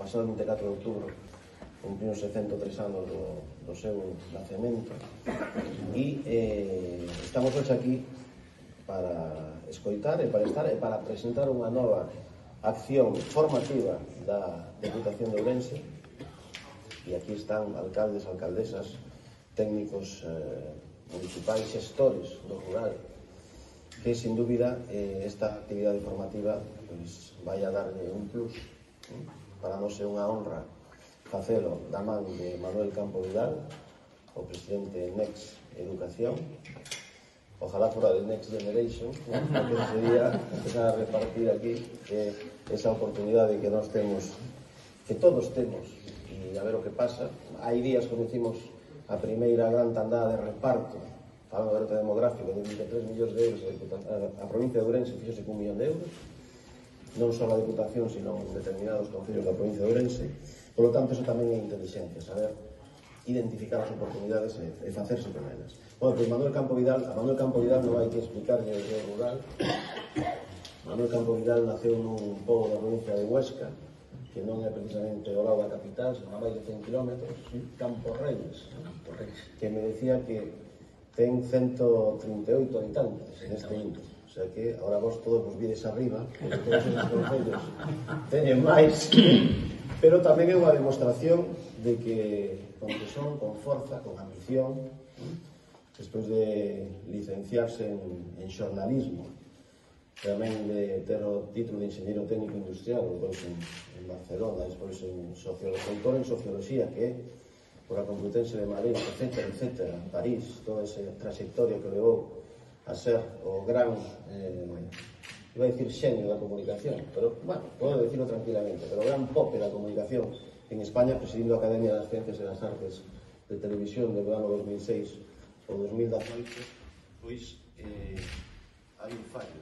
pasado 24 de outubro cumplironse 103 anos do, do seu nacemento e eh, estamos hoxe aquí para escoitar e para estar e para presentar unha nova acción formativa da Deputación de Ourense e aquí están alcaldes, alcaldesas, técnicos eh, municipais, xestores do rural que sin dúbida eh, esta actividade formativa pues, vai a darle un plus para nos é unha honra facelo da man de Manuel Campo Vidal, o presidente de Next Educación, ojalá fora de Next Generation, que sería empezar a repartir aquí eh, esa oportunidade que nós temos, que todos temos, e a ver o que pasa. Hai días como a primeira gran tandada de reparto falando o reto demográfico de 23 millóns de euros eh, a provincia de Ourense fixose cun millón de euros non só a Diputación, sino determinados concellos da provincia de Ourense. Por lo tanto, eso tamén é inteligencia, saber identificar as oportunidades e, e facerse con elas. Bueno, pois Manuel Campo Vidal, a Manuel Campo Vidal non hai que explicarlle o rural. Manuel Campo Vidal naceu nun pobo da provincia de Huesca, que non é precisamente ao lado da capital, senón a máis de 100 km, Campo Reyes, que me decía que ten 138 habitantes neste momento. O sea que ahora vos todos vos vides arriba, porque todos os concellos teñen eh, máis, pero tamén é unha demostración de que con que son, con forza, con ambición, despois de licenciarse en, en xornalismo, tamén de ter o título de enxeñero técnico industrial, despois en, en Barcelona, despois en sociología, en sociología que é por a Complutense de Madrid, etc, etc, París, toda esa trayectoria que levou a ser o gran, eh, iba a decir xenio da comunicación, pero, bueno, podo decirlo tranquilamente, pero o gran pope da comunicación en España presidindo a Academia das Ciencias e das Artes de Televisión do ano 2006 ou 2018, pois eh, hai un fallo.